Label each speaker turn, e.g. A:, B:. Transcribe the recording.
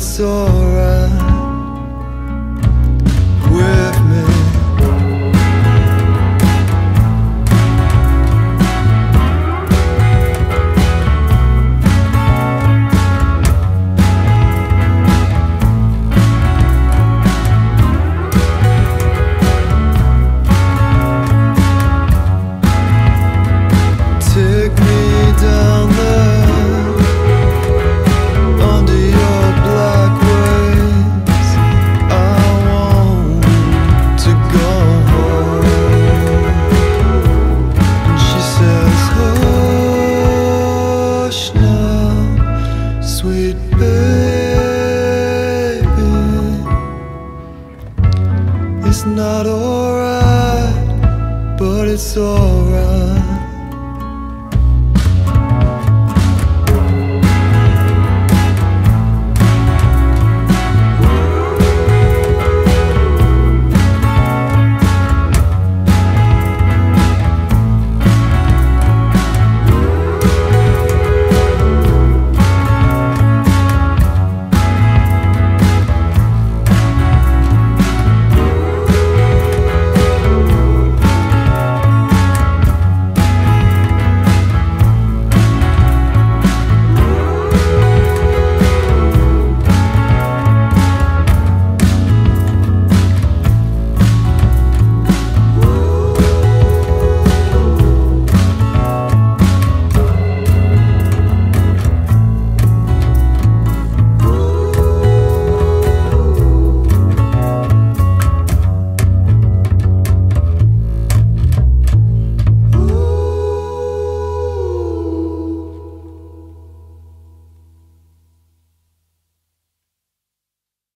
A: it's alright It's not alright, but it's alright